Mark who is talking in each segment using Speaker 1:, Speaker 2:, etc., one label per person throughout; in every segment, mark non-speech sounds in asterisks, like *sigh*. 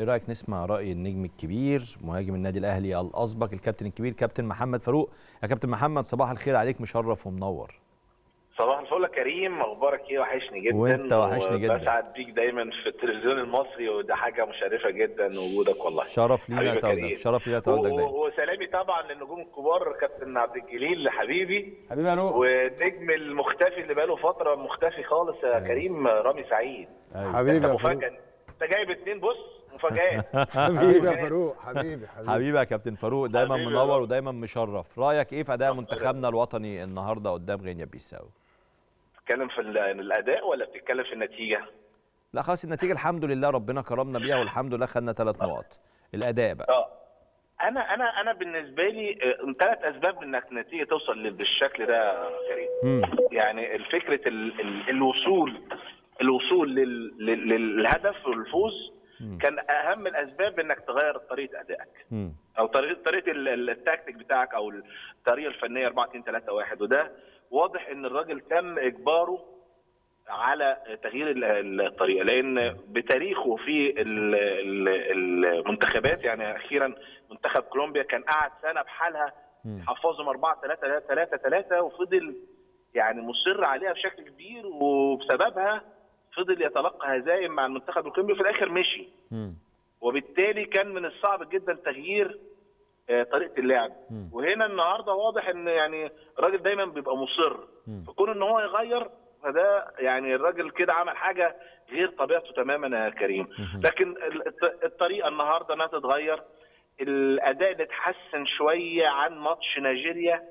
Speaker 1: إيه رأيك نسمع رأي النجم الكبير مهاجم النادي الأهلي الأسبق الكابتن الكبير كابتن محمد فاروق. يا كابتن محمد صباح الخير عليك مشرف ومنور.
Speaker 2: صباح الفل يا كريم أخبارك إيه؟ وحشني جدا
Speaker 1: وأنت وحشني جدا.
Speaker 2: بسعد بيك دايما في التلفزيون المصري وده حاجة مشرفة جدا وجودك والله.
Speaker 1: شرف لينا
Speaker 2: حبيبي
Speaker 1: تواجدك. شرف لينا تواجدك دايما.
Speaker 2: وسلامي طبعا للنجوم الكبار كابتن عبد الجليل حبيبي.
Speaker 1: حبيبي يا نور.
Speaker 2: والنجم المختفي اللي بقاله فترة مختفي خالص يا كريم رامي سعيد.
Speaker 3: حبيبي
Speaker 2: أنت
Speaker 3: يا
Speaker 2: مفاجاه أنت جايب اتنين بص. مفاجات *laughs*
Speaker 3: حبيبي يا فاروق حبيبي حبيبي.
Speaker 1: حبيبي يا كابتن فاروق دايما منور. ودايما مشرف. رأيك إيه في أداء منتخبنا الوطني النهارده قدام غينيا بيساو؟
Speaker 2: بتتكلم في ال- الأداء ولا بتتكلم في النتيجة؟
Speaker 1: لا خلاص النتيجة الحمد لله ربنا كرمنا بيها والحمد لله خدنا ثلاث نقط. الأداء بقى.
Speaker 2: آه. أنا أنا أنا بالنسبة لي ثلاث أسباب إنك نتيجه توصل لل- بالشكل ده يا كريم. يعني الفكرة ال ال الوصول الوصول لل لل للهدف والفوز كان أهم الأسباب إنك تغير طريقة
Speaker 1: أدائك.
Speaker 2: أو طريقه طريقة ال- ال- التكتيك بتاعك أو الطريقة الفنية 4 2 3 1 وده واضح إن الراجل تم إجباره على تغيير ال- الطريقة لأن بتاريخه في ال- ال- المنتخبات يعني أخيرا منتخب كولومبيا كان قعد سنة بحالها. حفظهم 4 3 3 3 وفضل يعني مصر عليها بشكل كبير وبسببها فضل يتلقى هزايم مع المنتخب الكولومبي وفي الآخر مشي. وبالتالي كان من الصعب جدا تغيير آه، طريقة اللعب. وهنا النهارده واضح إن يعني الراجل دايما بيبقى مصر. فكون إن هو يغير فده يعني الراجل كده عمل حاجة غير طبيعته تماما يا كريم لكن ال- الط- الطريقة النهارده إنها تتغير الأداء اللي اتحسن شوية عن ماتش نيجيريا.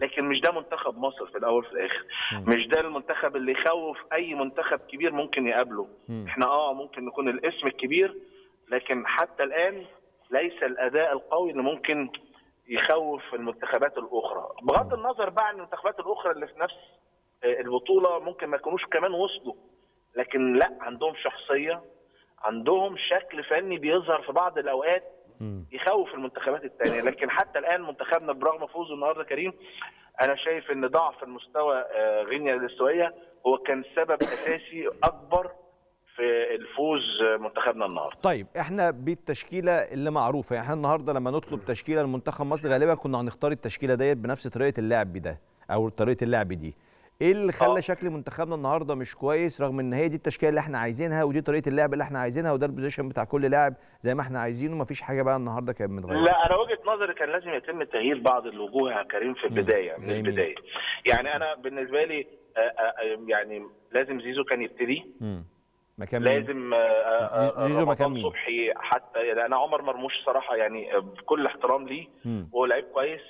Speaker 2: لكن مش ده منتخب مصر في الأول في الآخر مش ده المنتخب اللي يخوف أي منتخب كبير ممكن يقابله. إحنا آه ممكن نكون الاسم الكبير لكن حتى الآن ليس الأداء القوي اللي ممكن يخوف المنتخبات الأخرى بغض النظر بقى عن المنتخبات الأخرى اللي في نفس آه، البطولة ممكن ما يكونوش كمان وصلوا لكن لأ عندهم شخصية عندهم شكل فني بيظهر في بعض
Speaker 1: الأوقات.
Speaker 2: يخوف المنتخبات الثانية *laughs* لكن حتى الآن منتخبنا برغم فوزه النهارده كريم أنا شايف إن ضعف المستوى آه، غينيا الاستوائية هو كان سبب أساسي أكبر في الفوز منتخبنا النهارده.
Speaker 1: طيب إحنا بالتشكيلة اللي معروفة يعني إحنا النهارده لما نطلب تشكيلة لمنتخب مصر غالبا كنا هنختار التشكيلة ديت بنفس طريقة اللعب ده أو طريقة اللعب دي. إيه اللي خلى
Speaker 2: آه.
Speaker 1: شكل منتخبنا النهارده مش كويس رغم إن هي دي التشكيلة اللي إحنا عايزينها ودي طريقة اللعب اللي إحنا عايزينها وده البوزيشن بتاع كل لاعب زي ما إحنا عايزينه مفيش حاجة بقى النهارده كانت متغيرة
Speaker 2: لا أنا وجهة نظري كان لازم يتم تغيير بعض الوجوه يا كريم في البداية من؟ البداية يعني أنا بالنسبة لي آه، آه، يعني لازم زيزو كان يبتدي.
Speaker 1: مكان مين؟
Speaker 2: لازم آه، آه، آه،
Speaker 1: زيزو مكان
Speaker 2: رمضان
Speaker 1: مين؟
Speaker 2: صبحي حتى يعني أنا عمر مرموش صراحة يعني آه، بكل احترام ليه. هو لعيب كويس.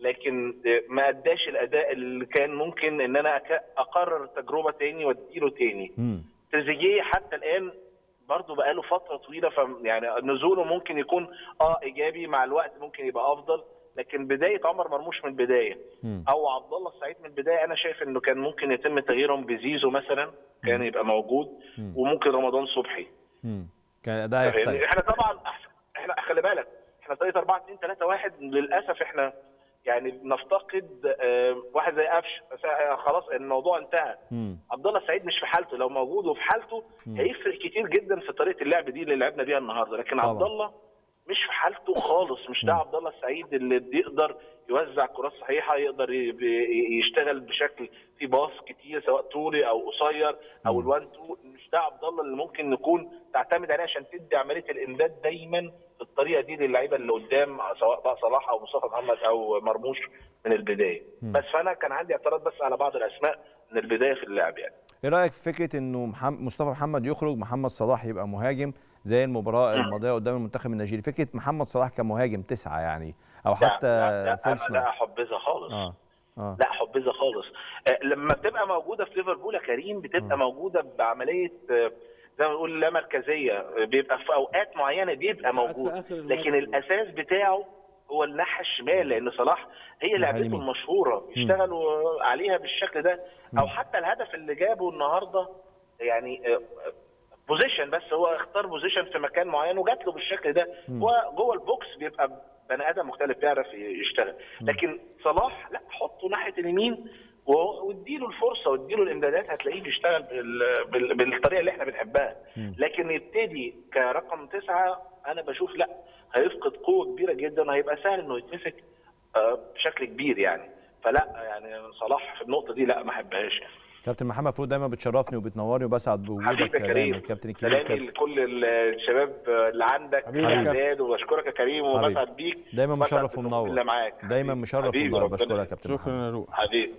Speaker 2: لكن ما أداش الأداء اللي كان ممكن إن أنا أقرر التجربه تاني وأديله تاني. تريزيجيه حتى الآن برضه بقاله فترة طويلة ف يعني نزوله ممكن يكون آه إيجابي مع الوقت ممكن يبقى أفضل لكن بداية عمر مرموش من
Speaker 1: البداية.
Speaker 2: أو عبد الله السعيد من البداية أنا شايف إنه كان ممكن يتم تغييرهم بزيزو مثلا كان يبقى موجود
Speaker 1: مم.
Speaker 2: وممكن رمضان صبحي.
Speaker 1: كان ده هيختلف
Speaker 2: إحنا طبعا إحنا خلي بالك إحنا طريقه 4 2 3 1 للأسف إحنا يعني نفتقد آه، واحد زي قفش آه، خلاص الموضوع انتهى. عبد الله السعيد مش في حالته لو موجود وفي حالته هيفرق كتير جدا في طريقة اللعب دي اللي لعبنا بيها النهارده لكن. عبد الله مش في حالته خالص. مش ده عبد الله السعيد اللي بيقدر يوزع كرات صحيحة يقدر يشتغل بشكل في باص كتير سواء طولي أو قصير أو الوان تو. مش ده عبد الله اللي ممكن نكون تعتمد عليه عشان تدي عملية الإمداد دايما بالطريقة دي للعيبة اللي قدام سواء بقى صلاح أو مصطفى محمد أو مرموش من البداية. بس فأنا كان عندي اعتراض بس على بعض الأسماء من البداية في اللعب يعني.
Speaker 1: إيه رأيك في فكرة إنه مصطفى محمد يخرج محمد صلاح يبقى مهاجم؟ زي المباراة الماضية قدام المنتخب النيجيري. فكرة محمد صلاح كمهاجم تسعة يعني أو
Speaker 2: لا
Speaker 1: حتى
Speaker 2: لا لا,
Speaker 1: فولس
Speaker 2: لا احبذها خالص.
Speaker 1: آه آه.
Speaker 2: لا حبذها خالص. آه، لما بتبقى موجودة في ليفربول يا كريم بتبقى موجودة بعملية آه، زي ما بنقول لا مركزية. آه، بيبقى في أوقات معينة بيبقى موجود. لكن الأساس بتاعه هو الناحية الشمال لأن صلاح هي لعبته. المشهورة يشتغلوا عليها بالشكل ده. أو حتى الهدف اللي جابه النهارده يعني position بس هو اختار position في مكان معين وجات له بالشكل ده. هو جوه ال box بيبقى بني آدم مختلف بيعرف يشتغل. لكن صلاح لا حطه ناحية اليمين واديله الفرصة واديله الإمدادات هتلاقيه بيشتغل بال- بال- بالطريقة اللي إحنا بنحبها. لكن يبتدي كرقم تسعة أنا بشوف لا هيفقد قوة كبيرة جدا وهيبقى سهل إنه يتمسك آه، بشكل كبير يعني. فلا يعني صلاح في النقطة دي لا ما أحبهاش. يعني
Speaker 1: كابتن محمد فاروق دايما بتشرفني وبتنورني وبسعد بوجودك
Speaker 2: يا كريم.
Speaker 1: الكابتن الكبير
Speaker 2: سلامي
Speaker 1: كابتن.
Speaker 2: لكل الشباب اللي عندك
Speaker 3: حبيبي يا
Speaker 2: الاعداد وبشكرك يا كريم. وبسعد بيك.
Speaker 1: دايما مشرف ومنور. دايما. مشرف ومنور. بشكرك يا كابتن محمد.
Speaker 4: شكرا يا روح.
Speaker 2: حبيبي.